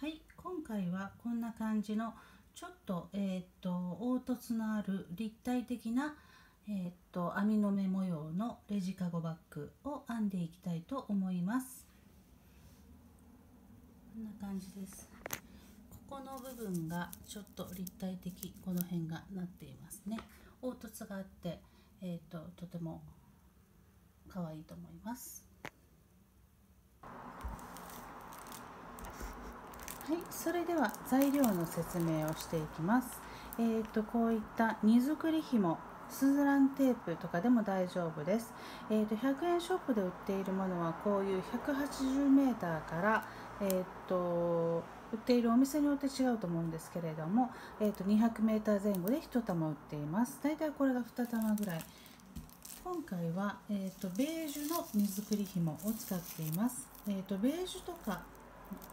はい今回はこんな感じのちょっと,、えー、っと凹凸のある立体的な、えー、っと網の目模様のレジカゴバッグを編んでいきたいと思います。こんな感じです。ここの部分がちょっと立体的この辺がなっていますね。凹凸があって、えー、ととても可愛いと思います。はい、それでは材料の説明をしていきます。えーと、こういった荷造り紐スズランテープとかでも大丈夫です。えーと、100円ショップで売っているものはこういう 180m から、えーと、売っているお店によって違うと思うんですけれども、えー、と 200m 前後で1玉売っています。だいたいこれが2玉ぐらい。今回は、えー、とベージュの荷造り紐を使っています。えー、とベージュとか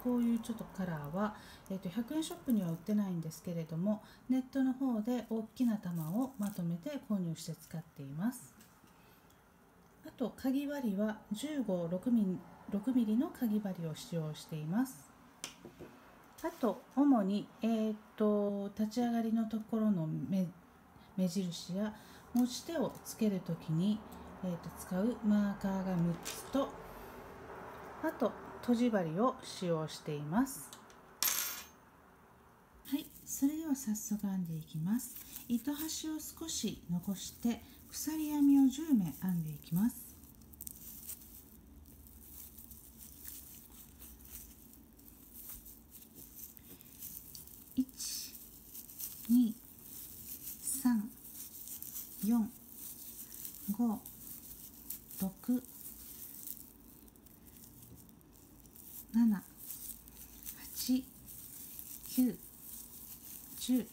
こういうちょっとカラーは、えー、と100円ショップには売ってないんですけれどもネットの方で大きな玉をまとめて購入して使っています。あとかぎ針は156ミリのかぎ針を使用しています。あと主に、えーと、立ち上がりのところの目目印や持ち手をつけるときに、えーと使うマーカーが6つとあととじ針を使用しています。はいそれでは早速編んでいきます。糸端を少し残して鎖編みを10目編んでいきます1 2 3 4 5 6 7 8 9 10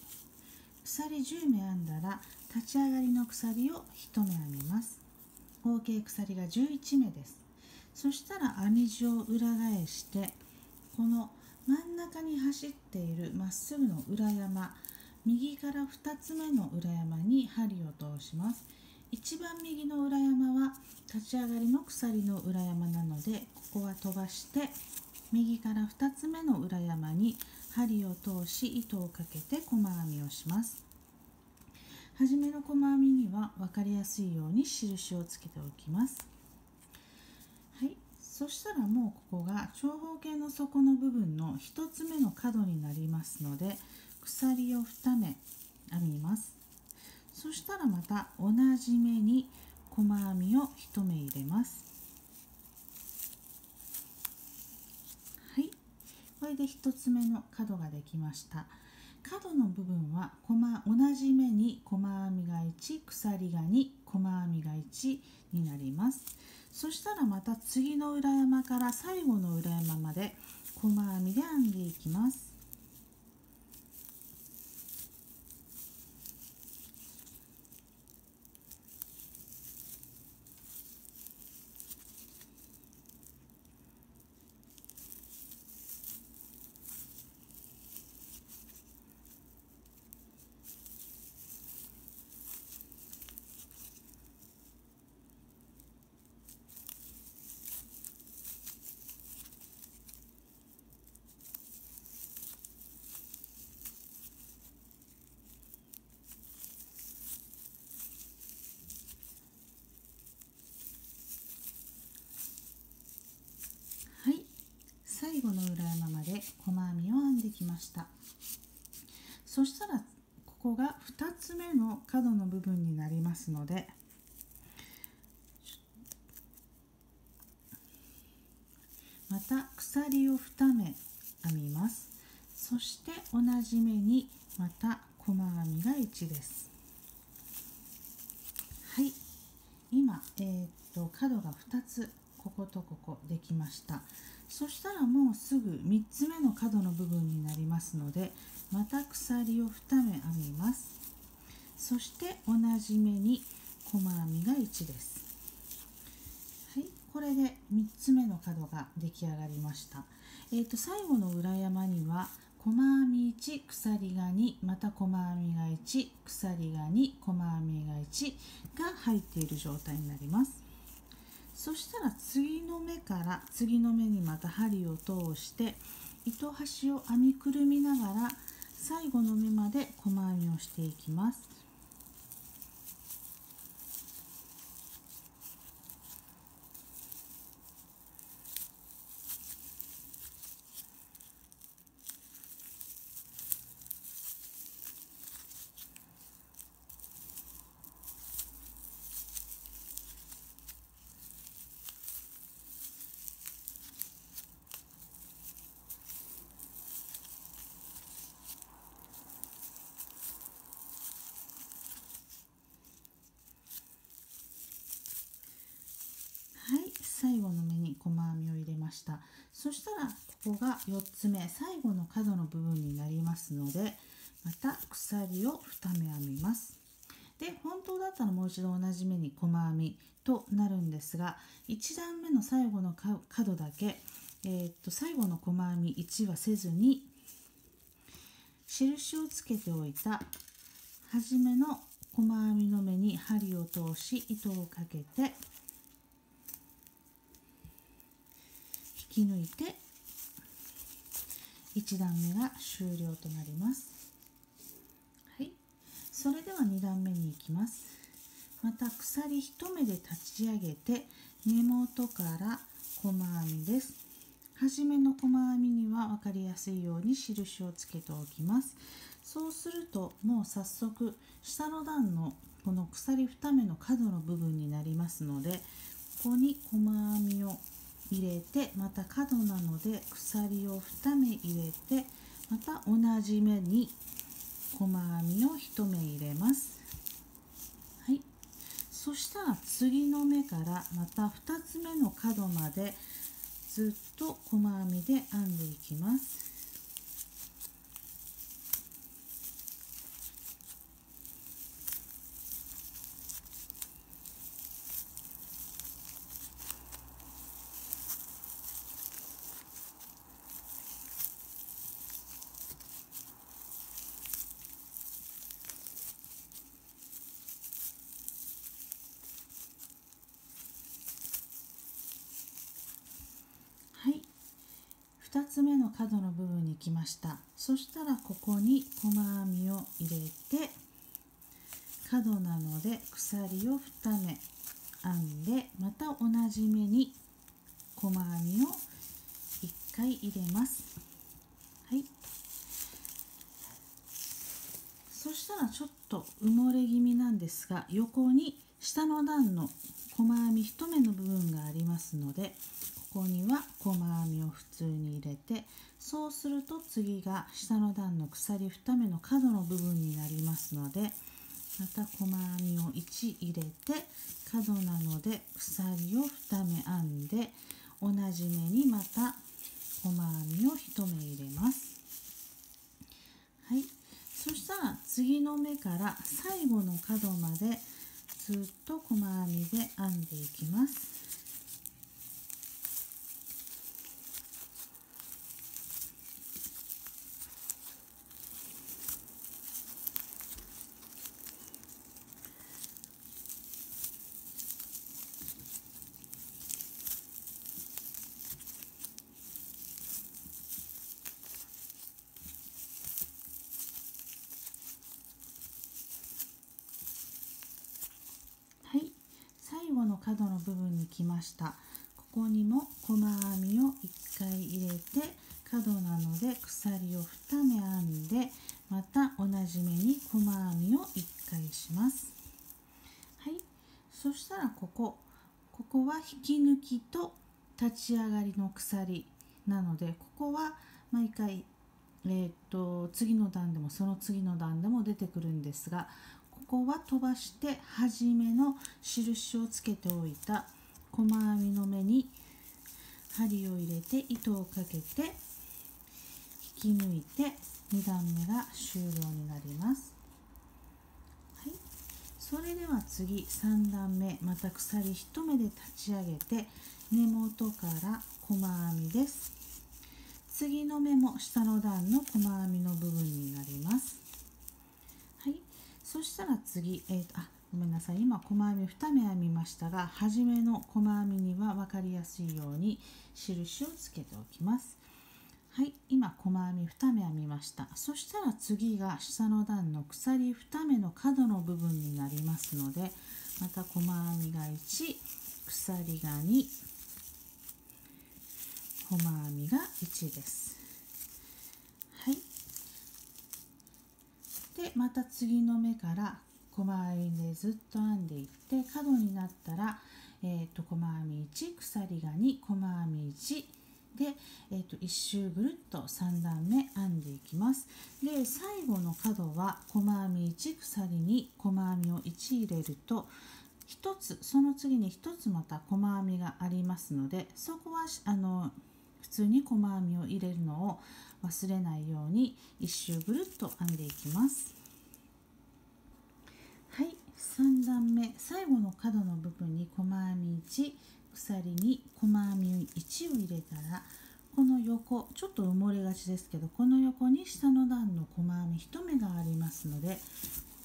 鎖10目編んだら立ち上がりの鎖を1目編みます。合計鎖が11目です。そしたら編み地を裏返してこの真ん中に走っているまっすぐの裏山右から2つ目の裏山に針を通します。一番右の裏山は立ち上がりの鎖の裏山なのでここは飛ばして右から2つ目の裏山に針を通し糸をかけて細編みをします。初めの細編みには分かりやすいように印をつけておきます。はい。そしたらもうここが長方形の底の部分の1つ目の角になりますので鎖を2目編みます。そしたらまた同じ目に細編みを1目入れます。はい。これで1つ目の角ができました。角の部分は同じ目に細編みが1鎖が2細編みが1になります。そしたらまた次の裏山から最後の裏山まで細編みで編んでいきます最後の裏山まで細編みを編んできましたそしたらこが2つ目の角の部分になりますのでまた鎖を2目編みます。そして同じ目にまた細編みが1です。はい。今、えー、っと角が2つこことここできました。そしたらもうすぐ3つ目の角の部分になりますのでまた鎖を2目編みます。そして同じ目に細編みが1です。はいこれで3つ目の角が出来上がりました。えーと最後の裏山には細編み1鎖が2また細編みが1鎖が2細編みが1が入っている状態になります。そしたら次の目から次の目にまた針を通して糸端を編みくるみながら最後の目まで細編みをしていきます最後の目に細編みを入れましたそしたらが4つ目最後の角の部分になりますのでまた鎖を2目編みます。で本当だったらもう一度同じ目に細編みとなるんですが1段目の最後の角だけ、えー、っと最後の細編み1はせずに印をつけておいた初めの細編みの目に針を通し糸をかけて引き抜いて1段目が終了となります。はい。それでは2段目に行きます。また鎖1目で立ち上げて根元から細編みです。初めの細編みには分かりやすいように印をつけておきます。そうするともう早速下の段のこの鎖2目の角の部分になりますのでここに細編みを入れてまた角なので鎖を2目入れてまた同じ目に細編みを1目入れます。はい。そしたら次の目からまた2つ目の角までずっと細編みで編んでいきます2つ目の角の部分に来ました。そしたらここに細編みを入れて角なので鎖を2目編んでまた同じ目に細編みを1回入れます。はい。そしたらちょっと埋もれ気味なんですが横に下の段の細編み1目の部分がありますのでここには細編みを普通に入れてそうすると次が下の段の鎖2目の角の部分になりますのでまた細編みを1入れて角なので鎖を2目編んで同じ目にまた細編みを1目入れます。はい。そしたら次の目から最後の角までずっと細編みで編んでいきます後の角の部分に来ました。ここにも細編みを1回入れて角なので鎖を2目編んでまた同じ目に細編みを1回します。はい。そしたらここ。ここは引き抜きと立ち上がりの鎖なのでここは毎回えーと、次の段でもその次の段でも出てくるんですがここは飛ばして初めの印をつけておいた細編みの目に針を入れて糸をかけて引き抜いて2段目が終了になります。はい、それでは次3段目また鎖1目で立ち上げて根元から細編みです。次の目も下の段の細編みの部分になります。はいそしたら次、えーと、あごめんなさい。今細編み2目編みましたが初めの細編みには分かりやすいように印をつけておきます。はい。今細編み2目編みました。そしたら次が下の段の鎖2目の角の部分になりますのでまた細編みが1鎖が2細編みが1です。はい。でまた次の目から細編みでずっと編んでいって角になったら、えーと、細編み1鎖が2細編み1で、えーと、1周ぐるっと3段目編んでいきます。で最後の角は細編み1鎖に細編みを1入れると1つその次に1つまた細編みがありますのでそこはあの普通に細編みを入れるのを忘れないように1周ぐるっと編んでいきます。3段目最後の角の部分に細編み1鎖に細編み1を入れたらこの横ちょっと埋もれがちですけどこの横に下の段の細編み1目がありますので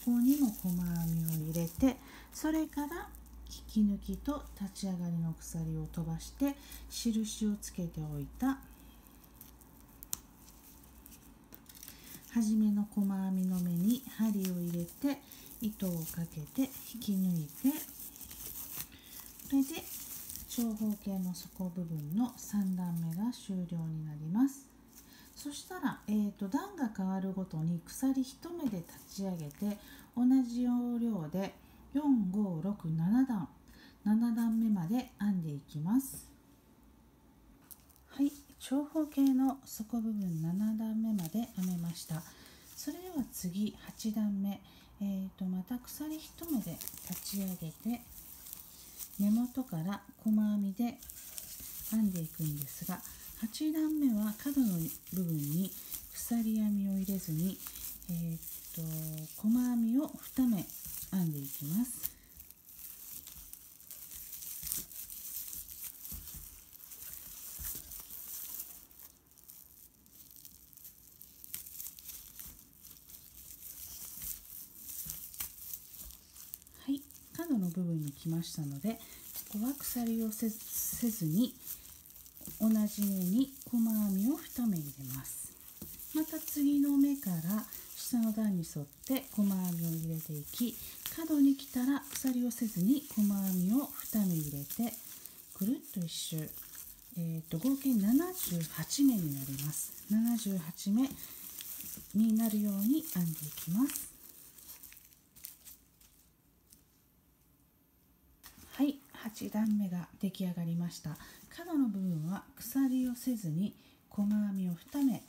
ここにも細編みを入れてそれから引き抜きと立ち上がりの鎖を飛ばして印をつけておいた。初めの細編みの目に針を入れて糸をかけて引き抜いてこれで長方形の底部分の3段目が終了になります。そしたら、えーと、段が変わるごとに鎖1目で立ち上げて同じ要領で4567段7段目まで編んでいきます。はい長方形の底部分7段目まで編めました。それでは次8段目。えーと、また鎖1目で立ち上げて根元から細編みで編んでいくんですが8段目は角の部分に鎖編みを入れずに、えー、と細編みを2目編んでいきます。角の部分に来ましたのでここは鎖をせずに同じ目に細編みを2目入れます。また次の目から下の段に沿って細編みを入れていき角に来たら鎖をせずに細編みを2目入れてくるっと一周、えーと、合計78目になります。78目になるように編んでいきます。8段目が出来上がりました。角の部分は鎖をせずに細編みを2目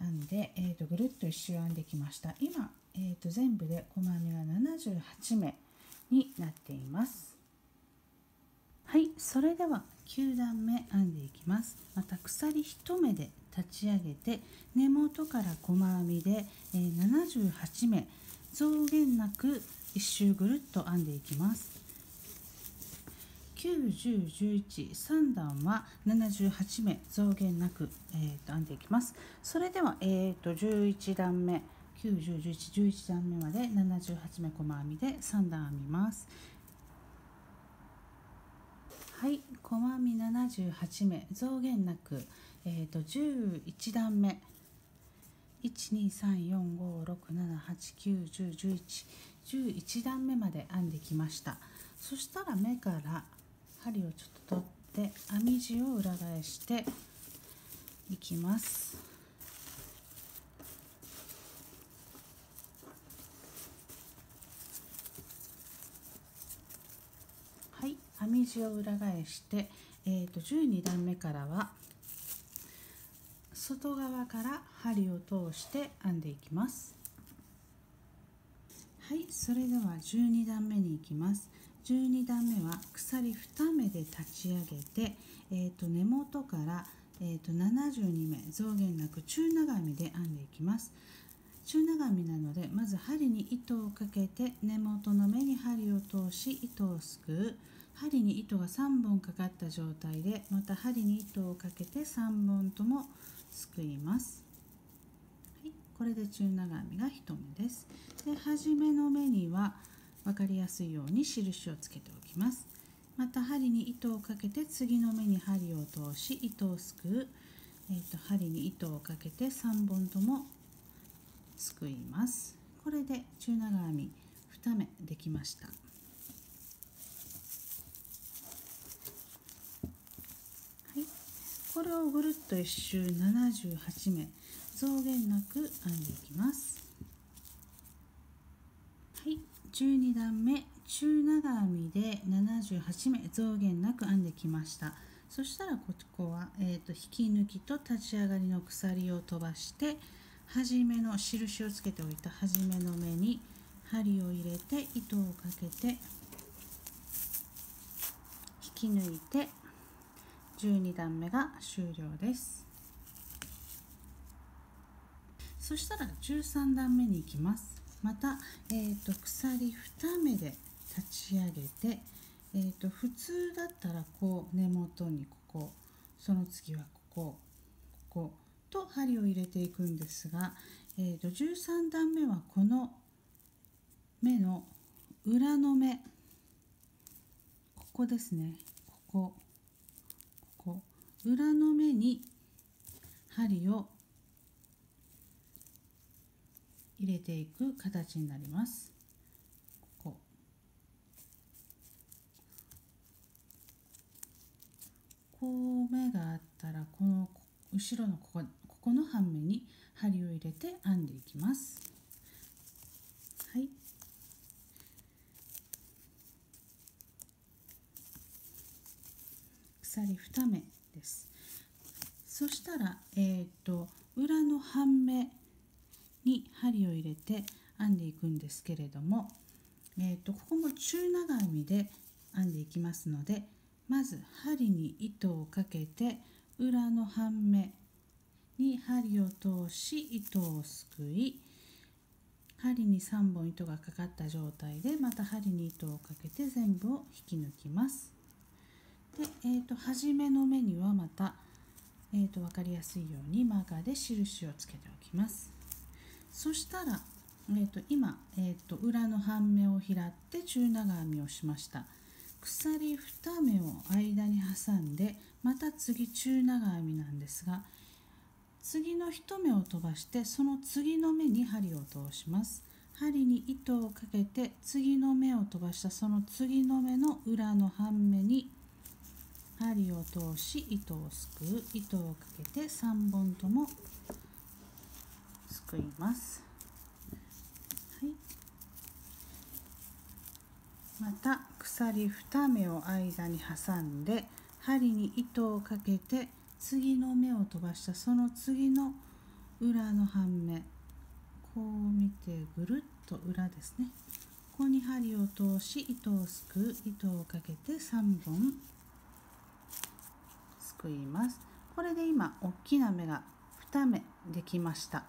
編んで、えー、とぐるっと1周編んできました。今、えー、と全部で細編みが78目になっています。はいそれでは9段目編んでいきます。また鎖1目で立ち上げて根元から細編みで、えー、78目増減なく1周ぐるっと編んでいきます。9、10、11、3段は78目増減なく、えー、と編んでいきます。それでは、えー、と11段目、9、10、11、11段目まで78目細編みで3段編みます。はい、細編み78目増減なく、えー、と11段目123456789101111段目まで編んできましたそしたら目から針をちょっと取って編み地を裏返していきます。はい編み地を裏返して、えーと、12段目からは外側から針を通して編んでいきます。はいそれでは12段目に行きます。12段目は鎖2目で立ち上げて、えー、と根元から、えー、と72目増減なく中長編みで編んでいきます。中長編みなのでまず針に糸をかけて根元の目に針を通し糸をすくう。針に糸が3本かかった状態でまた針に糸をかけて3本ともすくいます、はい、これで中長編みが1目です。で初めの目には分かりやすいように印をつけておきます。また針に糸をかけて次の目に針を通し糸をすくう。えーと、針に糸をかけて3本ともすくいます。これで中長編み2目できました。はい。これをぐるっと1周78目。増減なく編んでいきます。12段目中長編みで78目増減なく編んできました。そしたらここは、えーと、引き抜きと立ち上がりの鎖を飛ばして初めの印をつけておいた初めの目に針を入れて糸をかけて引き抜いて12段目が終了です。そしたら13段目に行きます。また、えーと、鎖2目で立ち上げてえーと、普通だったらこう根元にここその次はここここと針を入れていくんですが、えーと、13段目はこの目の裏の目。ここですね。ここここ。裏の目に針を入れていく形になります。こう目があったらこの後ろのここここの半目に針を入れて編んでいきます。はい鎖2目です。そしたら、えーと、裏の半目に針を入れて編んでいくんですけれども、えーとここも中長編みで編んでいきますのでまず針に糸をかけて裏の半目に針を通し糸をすくい針に3本糸がかかった状態でまた針に糸をかけて全部を引き抜きます。で、えーと、初めの目にはまた、えーと、分かりやすいようにマーカーで印をつけておきます。そしたら、えーと、今、えー、と裏の半目を拾って中長編みをしました。鎖2目を間に挟んでまた次中長編みなんですが次の1目を飛ばしてその次の目に針を通します針に糸をかけて次の目を飛ばしたその次の目の裏の半目に針を通し糸をすくう糸をかけて3本ともくいます。はい。また鎖2目を間に挟んで針に糸をかけて次の目を飛ばしたその次の裏の半目。こう見てぐるっと裏ですね。ここに針を通し糸をすくう糸をかけて3本。すくいます。これで今大きな目が2目できました。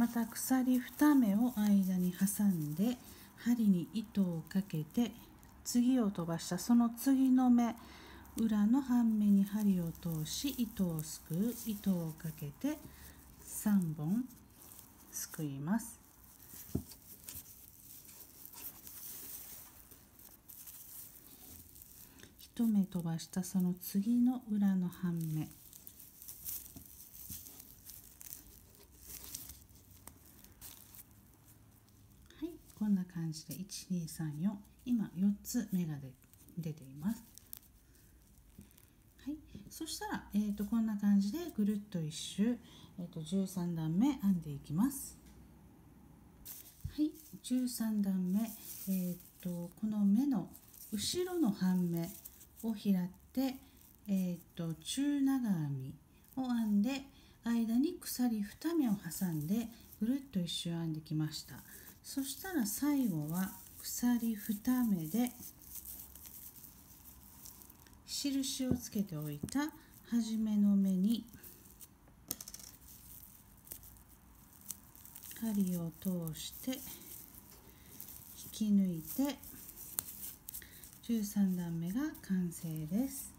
また鎖2目を間に挟んで針に糸をかけて次を飛ばしたその次の目裏の半目に針を通し糸をすくう糸をかけて3本すくいます。1目飛ばしたその次の裏の半目。こんな感じで1234今4つ目が出ています。はい。そしたら、えーと、こんな感じでぐるっと1周、えーと、13段目編んでいきます。はい。13段目、えーと、とこの目の後ろの半目を拾って、えー、と中長編みを編んで間に鎖2目を挟んでぐるっと1周編んできました。そしたら最後は鎖2目で印をつけておいた初めの目に針を通して引き抜いて13段目が完成です。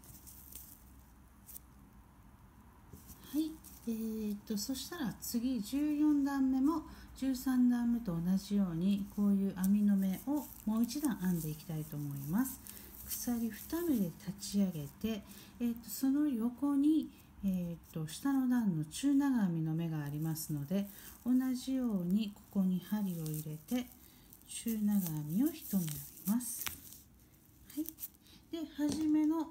はい。えー、っとそしたら次14段目も13段目と同じようにこういう網の目をもう一段編んでいきたいと思います鎖2目で立ち上げて、えーと、その横に、えーと、下の段の中長編みの目がありますので同じようにここに針を入れて中長編みを1目編みます。はい、で初めの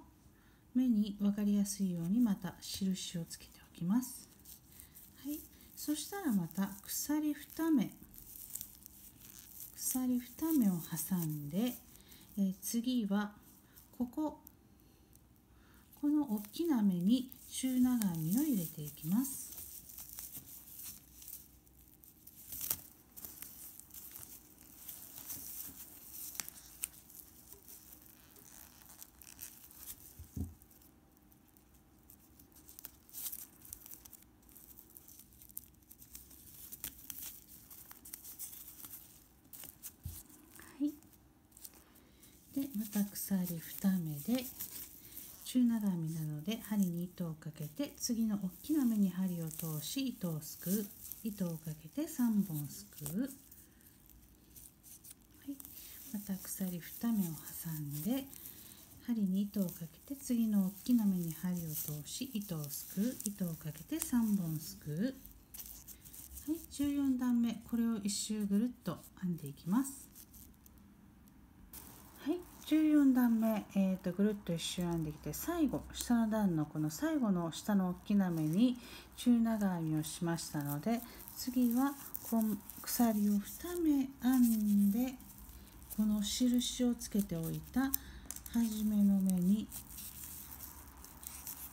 目に分かりやすいようにまた印をつけておきます。そしたらまた鎖2目鎖2目を挟んで、えー、次はこここの大きな目に中長編みを入れていきます。でまた鎖2目で中長編みなので針に糸をかけて次の大きな目に針を通し糸をすくう。糸をかけて3本すくう、はい、また鎖2目を挟んで針に糸をかけて次の大きな目に針を通し糸をすくう。糸をかけて3本すくう、はい、14段目これを1周ぐるっと編んでいきます。14段目、えーと、ぐるっと一周編んできて最後下の段のこの最後の下の大きな目に中長編みをしましたので次はこの鎖を2目編んでこの印をつけておいた初めの目に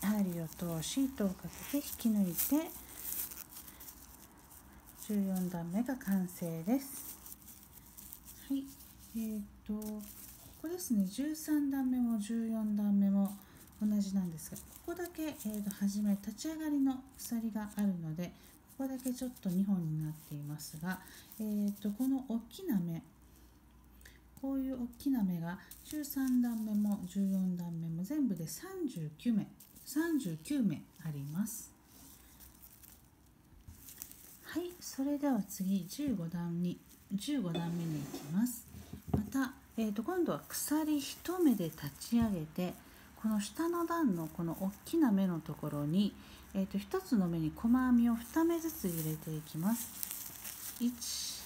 針を通し糸をかけて引き抜いて14段目が完成です。はい、えーとここですね。13段目も14段目も同じなんですがここだけ、えー、と初め立ち上がりの鎖があるのでここだけちょっと2本になっていますが、えー、とこの大きな目こういう大きな目が13段目も14段目も全部で39目39目あります。はいそれでは次15段に15段目に行きます。またえー、と今度は鎖1目で立ち上げてこの下の段のこの大きな目のところに、えー、と1つの目に細編みを2目ずつ入れていきます。1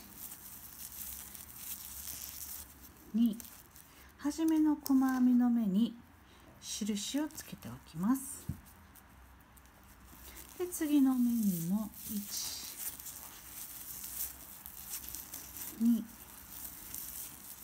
2初めの細編みの目に印をつけておきます。で次の目にも1 2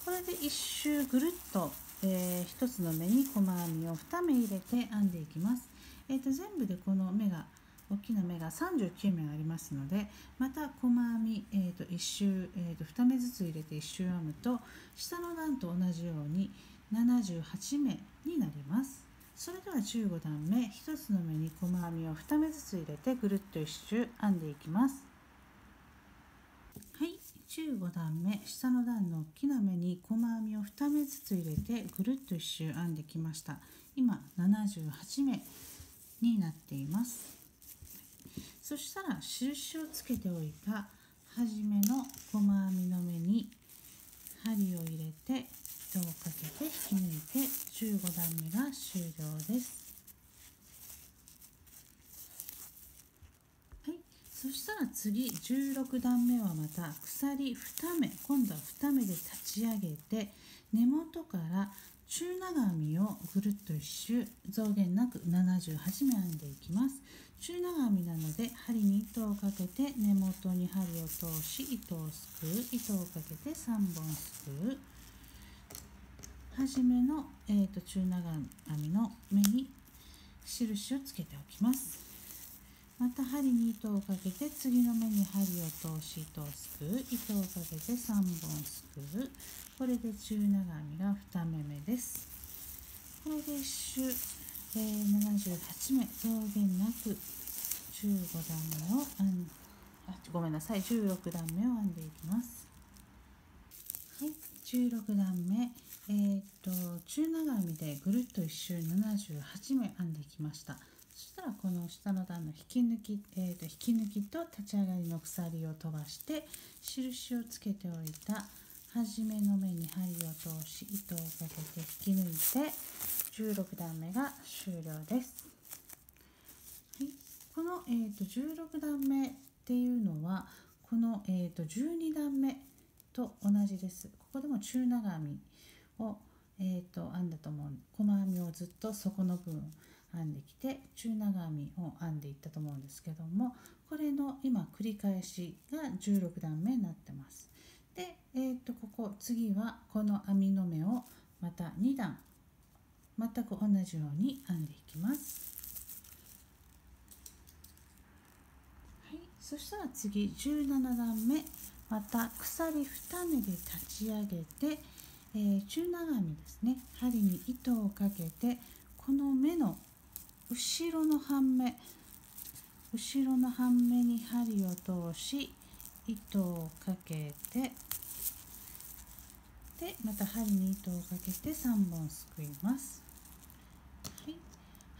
これで1周ぐるっと、えー、1つの目に細編みを2目入れて編んでいきます。えー、と全部でこの目が大きな目が39目ありますのでまた細編み、えー、と1周、えー、と2目ずつ入れて1周編むと下の段と同じように78目になります。それでは15段目1つの目に細編みを2目ずつ入れてぐるっと1周編んでいきます。はい15段目下の段の大きな目に細編みを2目ずつ入れてぐるっと1周編んできました。今78目になっています。そしたら印をつけておいた初めの細編みの目に針を入れて糸をかけて引き抜いて15段目が終了です。そしたら次16段目はまた鎖2目今度は2目で立ち上げて根元から中長編みをぐるっと一周増減なく78目編んでいきます。中長編みなので針に糸をかけて根元に針を通し糸をすくう。糸をかけて3本すくう。初めの、えーと中長編みの目に印をつけておきます。また針に糸をかけて次の目に針を通し糸をすくう糸をかけて3本すく。うこれで中長編みが2目目です。これで1周、えー、78目増減なく15段目を編んあごめんなさい。16段目を編んでいきます。はい。16段目えー、っと中長編みでぐるっと1周78目編んでいきました。そしたらこの下の段の引き抜き、えー、と引き抜きと立ち上がりの鎖を飛ばして印をつけておいた初めの目に針を通し糸をかけて引き抜いて16段目が終了です。はい、この、えーと、16段目っていうのはこの、えーと、12段目と同じです。ここでも中長編みを、えーと、編んだと思う細編みをずっと底の部分編んできて中長編みを編んでいったと思うんですけどもこれの今繰り返しが16段目になってます。で、えー、とここ次はこの編みの目をまた2段全く同じように編んでいきます。はい、そしたら次17段目また鎖2目で立ち上げて、えー、中長編みですね針に糸をかけてこの目の後ろの半目後ろの半目に針を通し糸をかけてでまた針に糸をかけて3本すくいますはい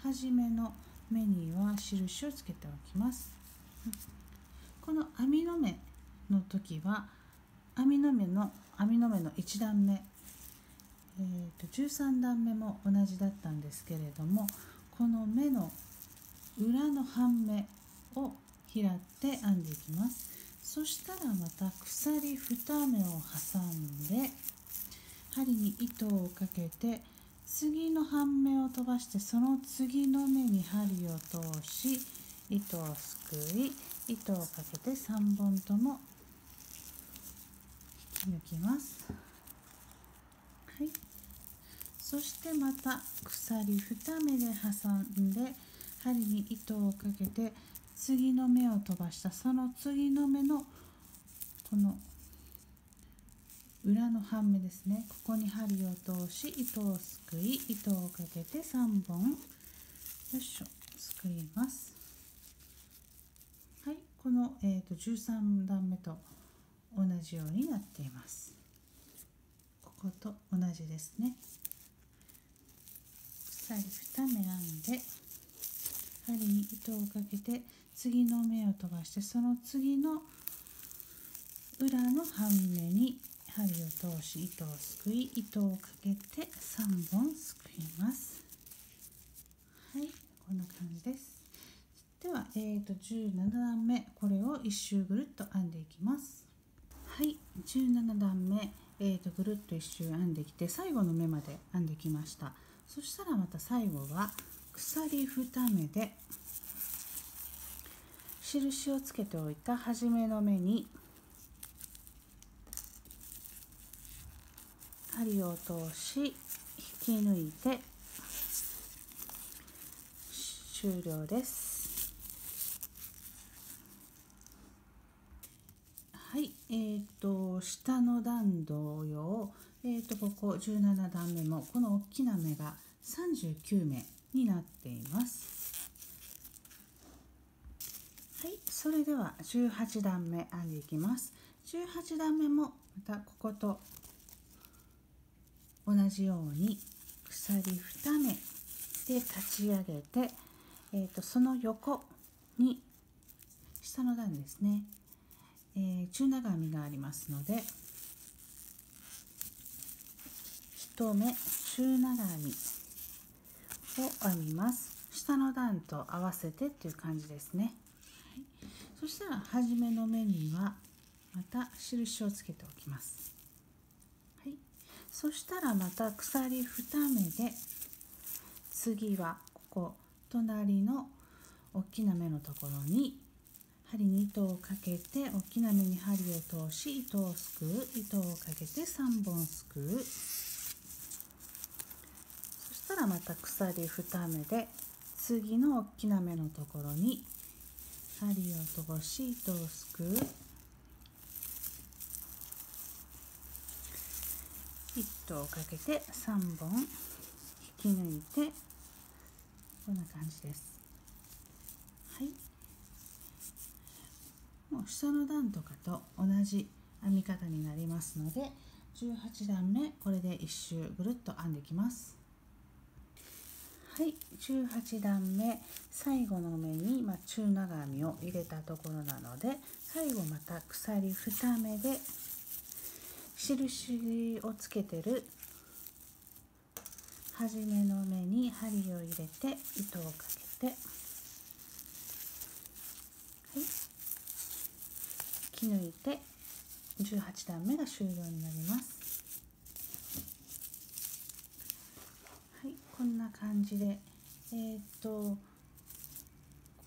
初めの目には印をつけておきます。この網の目の時は網の目の網の目の1段目、えーと、13段目も同じだったんですけれどもこの目の裏の半目を拾って編んでいきます。そしたらまた鎖2目を挟んで針に糸をかけて次の半目を飛ばしてその次の目に針を通し糸をすくい糸をかけて3本とも引き抜きます。はい。そしてまた鎖2目で挟んで針に糸をかけて次の目を飛ばしたその次の目のこの裏の半目ですね。ここに針を通し糸をすくい糸をかけて3本。よいしょ。すくいます。はい。この、えーと、13段目と同じようになっています。ここと同じですね。鎖2目編んで針に糸をかけて次の目を飛ばしてその次の裏の半目に針を通し糸をすくい糸をかけて3本すくいます。はいこんな感じです。では、えーと、17段目これを1周ぐるっと編んでいきます。はい17段目、えーと、ぐるっと1周編んできて最後の目まで編んできました。そしたらまた最後は鎖2目で印をつけておいた初めの目に針を通し引き抜いて終了です。はいえーと、下の段同様えーとここ17段目もこの大きな目が39目になっています。はいそれでは18段目編んでいきます。18段目もまたここと同じように鎖2目で立ち上げて、えーと、その横に下の段ですね、えー、中長編みがありますので1目中長編み。を編みます。下の段と合わせてっていう感じですね、はい、そしたら初めの目にはまた印をつけておきます。はい。そしたらまた鎖2目で次はここ隣の大きな目のところに針に糸をかけて大きな目に針を通し糸をすくう。糸をかけて3本すくう。したらまた鎖2目で次の大きな目のところに針を通し糸をすくう糸をかけて3本引き抜いてこんな感じです。はい。もう下の段とかと同じ編み方になりますので18段目これで1周ぐるっと編んでいきます。はい18段目最後の目に、まあ、中長編みを入れたところなので最後また鎖2目で印をつけてる初めの目に針を入れて糸をかけて、はい、引き抜いて18段目が終了になります。はい、こんな感じでえー、っとこ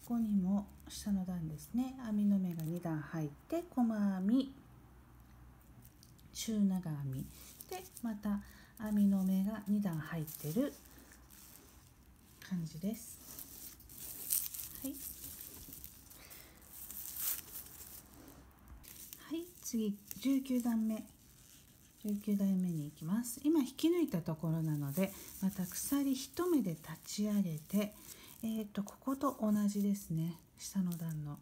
こにも下の段ですね編みの目が2段入って細編み中長編みでまた編みの目が2段入ってる感じです。はい。はい、次19段目。19段目に行きます。今引き抜いたところなので、また鎖1目で立ち上げて、えっ、ー、とここと同じですね。下の段の。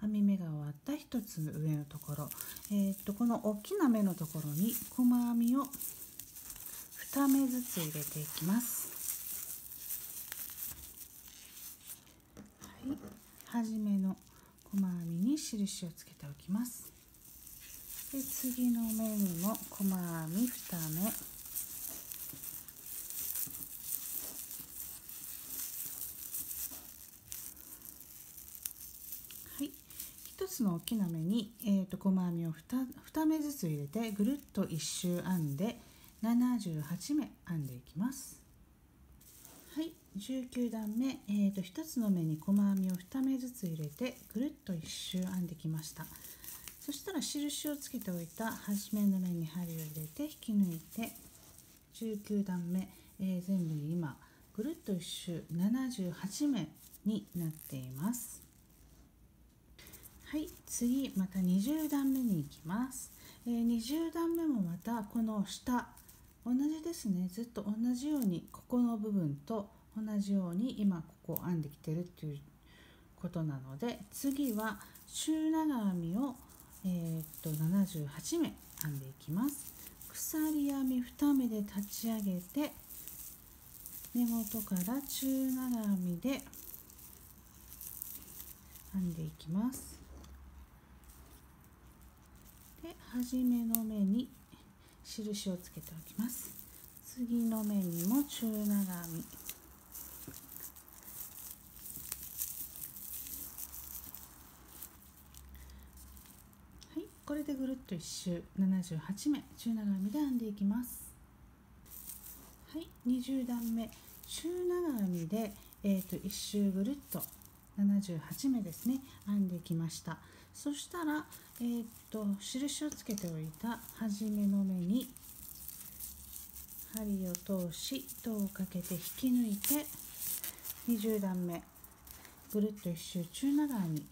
編み目が終わった1つ上のところ、えー、っとこの大きな目のところに細編みを2目ずつ入れていきます。はい、初めの細編みに印をつけておきます。で次の目にも細編み2目。はい。1つの大きな目に、えーと、細編みを 2, 2目ずつ入れてぐるっと1周編んで78目編んでいきます。はい。19段目、えーと、1つの目に細編みを2目ずつ入れてぐるっと1周編んできました。そしたら印をつけておいた初めの目に針を入れて引き抜いて19段目、えー、全部今ぐるっと1周78目になっています。はい次また20段目に行きます、えー、20段目もまたこの下同じですね。ずっと同じようにここの部分と同じように今ここ編んできてるっていうことなので次は中長編みを、えー、っと78目編んでいきます。鎖編み2目で立ち上げて根元から中長編みで編んでいきます。で初めの目に印をつけておきます。次の目にも中長編みはいこれでぐるっと1周。78目。中長編みで編んでいきます。はい。20段目。中長編みで、えーと、と1周ぐるっと78目ですね。編んできました。そしたら、えー、と印をつけておいた初めの目に針を通し糸をかけて引き抜いて20段目。ぐるっと一周。中長編み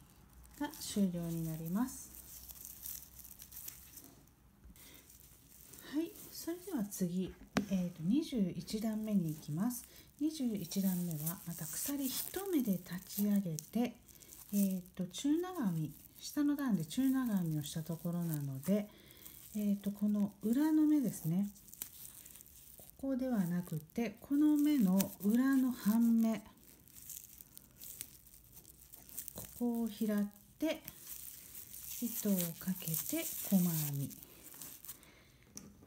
が終了になりますはいそれでは次、えー、と21段目に行きます。21段目はまた鎖1目で立ち上げて、えー、と中長編み下の段で中長編みをしたところなので、えー、とこの裏の目ですね。ここではなくてこの目の裏の半目。ここを拾って糸をかけて細編み。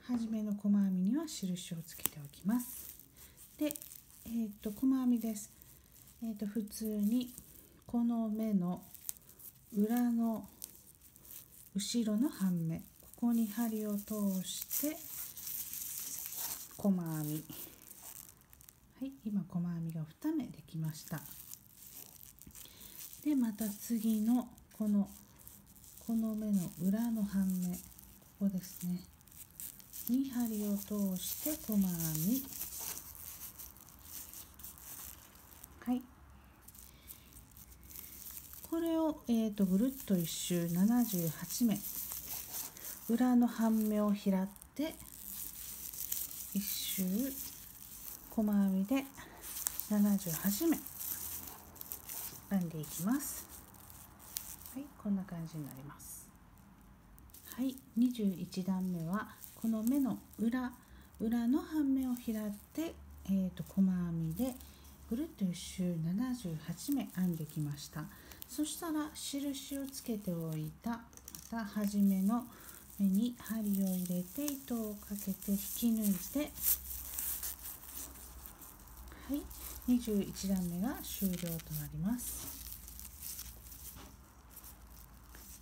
初めの細編みには印をつけておきます。で、えー、と細編みです、えー、と普通にこの目の裏の後ろの半目ここに針を通して細編み。はい今細編みが2目できました。でまた次のこのこの目の裏の半目ここですね。に針を通して細編み。はい。これを、えーと、ぐるっと1周78目裏の半目を拾って1周細編みで78目編んでいきます。はいこんな感じになります。はい21段目はこの目の裏裏の半目を拾って、えーと細編みでぐるっと1周78目編んできました。そしたら印をつけておいたまた初めの目に針を入れて糸をかけて引き抜いてはい21段目が終了となります。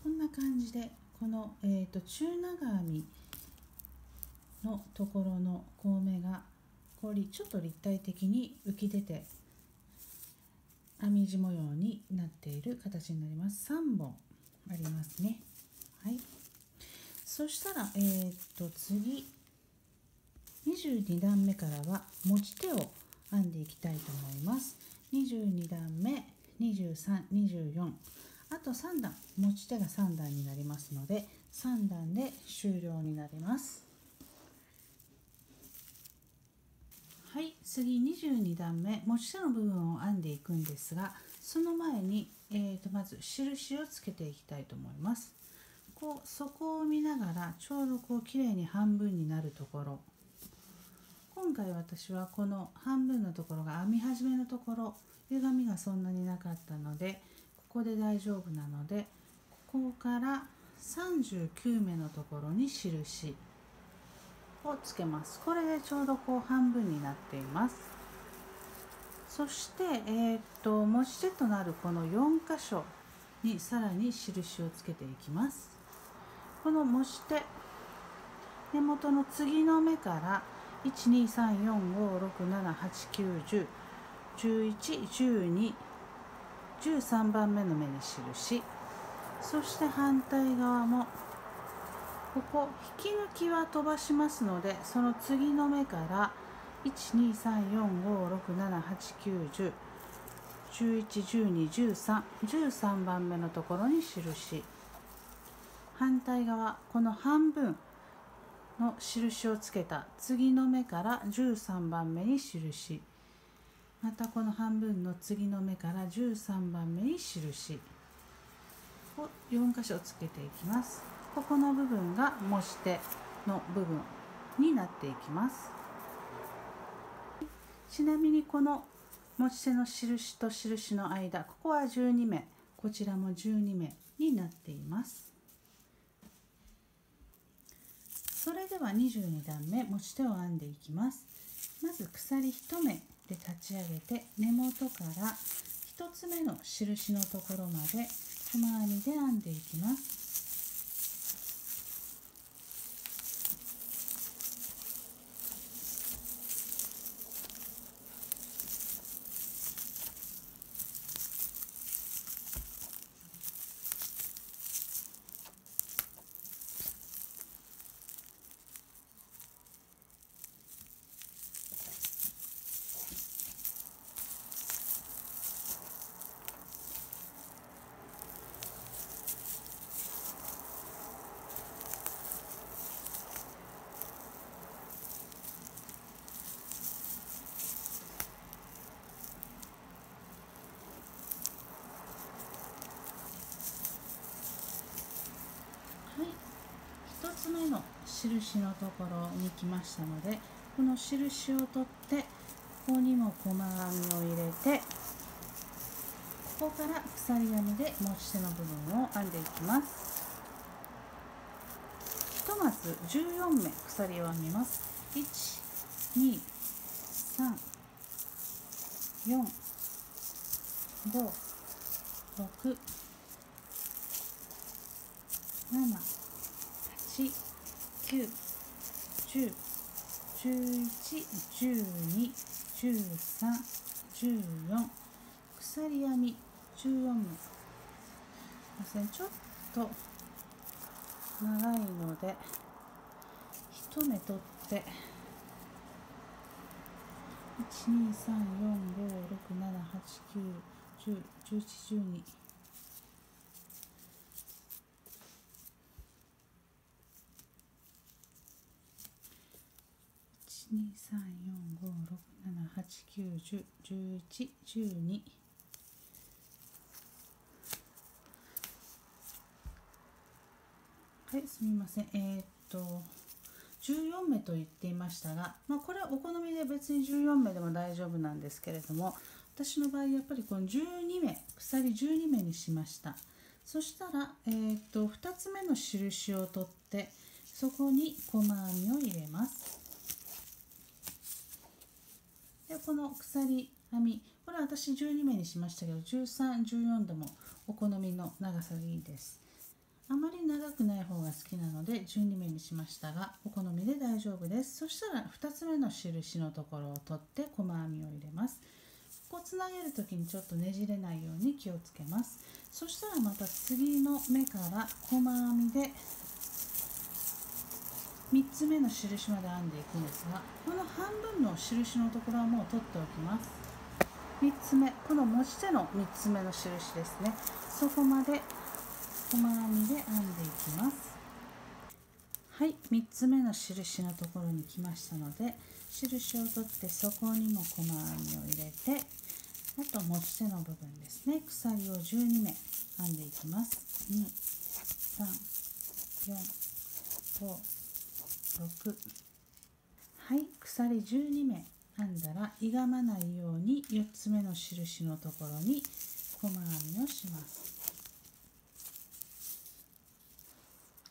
こんな感じでこの、えーと、中長編みのところのコウメがこうちょっと立体的に浮き出て編み地模様になっている形になります。3本ありますね。はい。そしたらえー、っと次。22段目からは持ち手を編んでいきたいと思います。22段目2324あと3段持ち手が3段になりますので3段で終了になります。はい次22段目持ち手の部分を編んでいくんですがその前に、えー、とまず印をつけていきたいと思います。こう底を見ながらちょうどこう綺麗に半分になるところ。今回私はこの半分のところが編み始めのところ歪みがそんなになかったのでここで大丈夫なのでここから39目のところに印。をつけます。これでちょうどこう半分になっています。そしてえー、っと持ち手となるこの4箇所にさらに印をつけていきます。この持ち手根元の次の目から12345678910111213番目の目に印。そして反対側もここ引き抜きは飛ばしますのでその次の目から1234567891011121313番目のところに印。反対側この半分の印をつけた次の目から13番目に印。またこの半分の次の目から13番目に印。を4箇所つけていきます。ここの部分が持ち手の部分になっていきます。ちなみにこの持ち手の印と印の間ここは12目こちらも12目になっています。それでは22段目持ち手を編んでいきます。まず鎖1目で立ち上げて根元から1つ目の印のところまで細編みで編んでいきます。つ目の印のところに来ましたのでこの印を取ってここにも細編みを入れてここから鎖編みで持ち手の部分を編んでいきますひとまず14目鎖を編みます12。3 2 3 4 5 6 7 8 9 10 121314鎖編み14目ちょっと長いので1目取って。1 2 3 4 5 6 7 8 9 10 11 12 2 3 4 5 6 7 8 9 1 0 1 1 1 1 2はいすみません。えー、っと14目と言っていましたが、まあ、これはお好みで別に14目でも大丈夫なんですけれども私の場合やっぱりこの12目鎖12目にしました。そしたら、えーと、と2つ目の印を取ってそこに細編みを入れます。でこの鎖編み。これは私12目にしましたけど1314でもお好みの長さでいいです。あまり長くない方が好きなので12目にしましたがお好みで大丈夫です。そしたら2つ目の印のところを取って細編みを入れます。ここつなげる時にちょっとねじれないように気をつけます。そしたらまた次の目から細編みで3つ目の印まで編んでいくんですがこの半分の印のところはもう取っておきます。3つ目この持ち手の3つ目の印ですね。そこまで細編みで編んでいきます。はい3つ目の印のところに来ましたので印を取ってそこにも細編みを入れてあと持ち手の部分ですね。鎖を12目編んでいきます。23456 6はい鎖12目。編んだらいがまないように4つ目の印のところに細編みをします。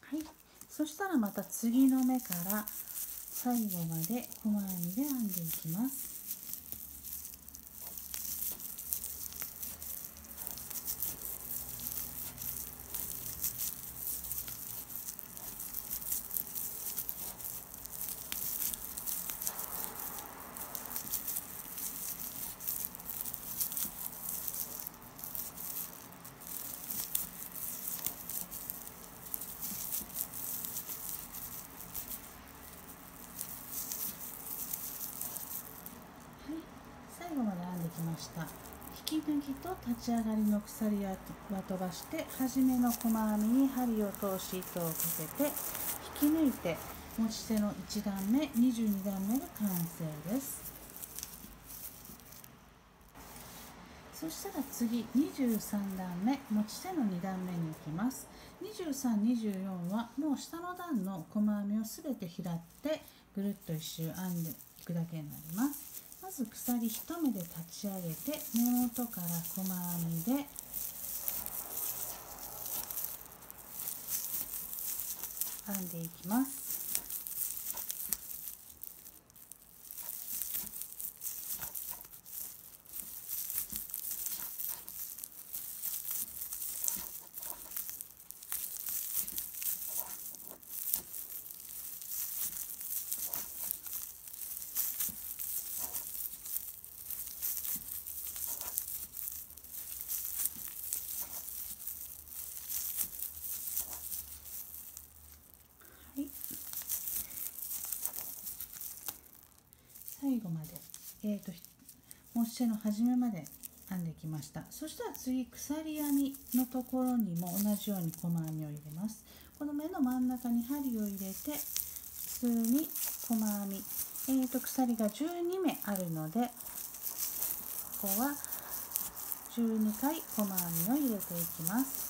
はい。そしたらまた次の目から最後まで細編みで編んでいきます最後まで編んできました引き抜きと立ち上がりの鎖は飛ばして初めの細編みに針を通し糸をかけて引き抜いて持ち手の1段目22段目が完成です。そしたら次23段目持ち手の2段目に行きます。2324はもう下の段の細編みを全て開ってぐるっと一周編んでいくだけになります。ず鎖1目で立ち上げて根元から細編みで。編んでいきます最後まで、えーと、持ち手の始めまで編んできました。そしたら次鎖編みのところにも同じように細編みを入れます。この目の真ん中に針を入れて普通に細編み、えーと、鎖が12目あるのでここは12回細編みを入れていきます。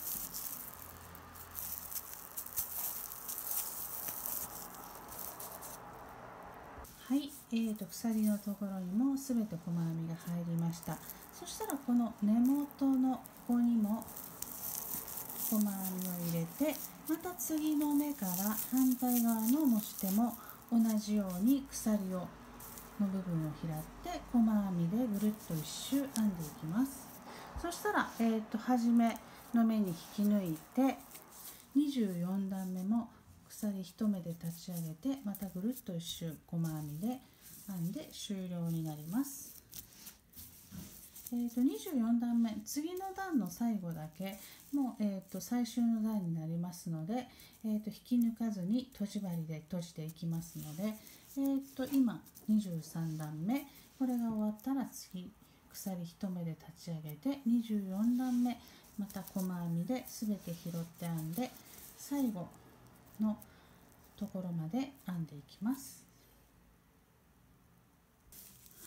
えーと、鎖のところにも全て細編みが入りました。そしたらこの根元のここにも細編みを入れてまた次の目から反対側の持ち手も同じように鎖をの部分を開って細編みでぐるっと一周編んでいきますそしたら、えーと、初めの目に引き抜いて24段目も鎖1目で立ち上げてまたぐるっと一周細編みで編んで終了になります。えーと、24段目次の段の最後だけもう、えーと、最終の段になりますので、えーと、引き抜かずに閉じ針で閉じていきますので、えー、と今23段目これが終わったら次鎖1目で立ち上げて24段目また細編みで全て拾って編んで最後のところまで編んでいきます。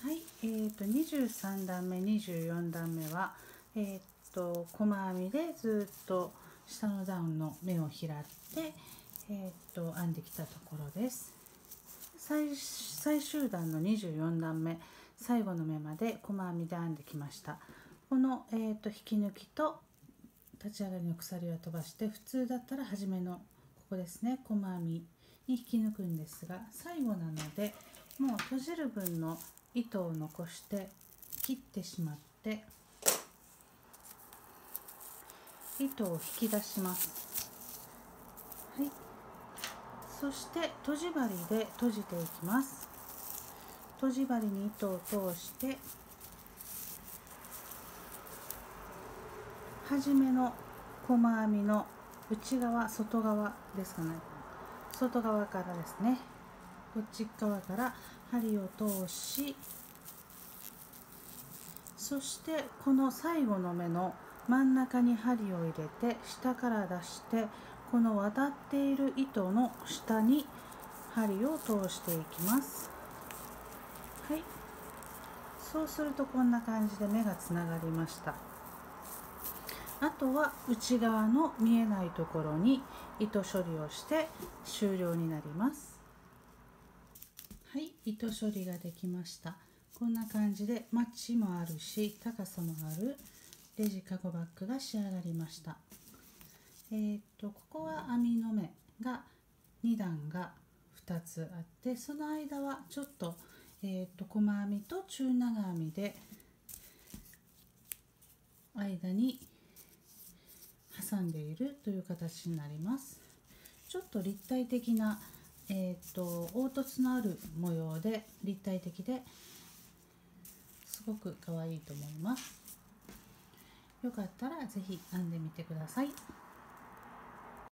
はい、えーと、23段目24段目は、えーと、細編みでずっと下の段の目を開って、えーと、編んできたところです。最最終段の24段目最後の目まで細編みで編んできました。この、えー、と引き抜きと立ち上がりの鎖は飛ばして普通だったら初めのここですね細編みに引き抜くんですが最後なのでもう閉じる分の糸を残して切ってしまって糸を引き出します。はい。そして閉じ針で閉じていきます。閉じ針に糸を通して初めの細編みの内側外側ですかね。外側からですね。こっち側から針を通しそしてこの最後の目の真ん中に針を入れて下から出してこの渡っている糸の下に針を通していきます。はい。そうするとこんな感じで目がつながりました。あとは内側の見えないところに糸処理をして終了になります。はい糸処理ができました。こんな感じでマッチもあるし高さもあるレジカゴバッグが仕上がりました。えー、っとここは網の目が2段が2つあってその間はちょっと,、えー、っと細編みと中長編みで間に挟んでいるという形になります。ちょっと立体的な、えーと、凹凸のある模様で立体的ですごく可愛いと思いますよかったら是非編んでみてください。